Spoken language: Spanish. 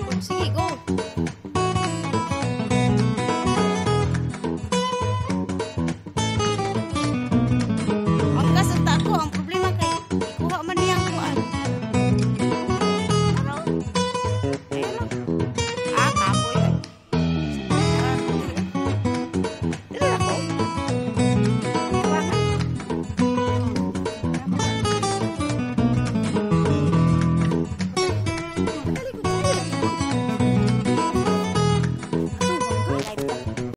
Consigo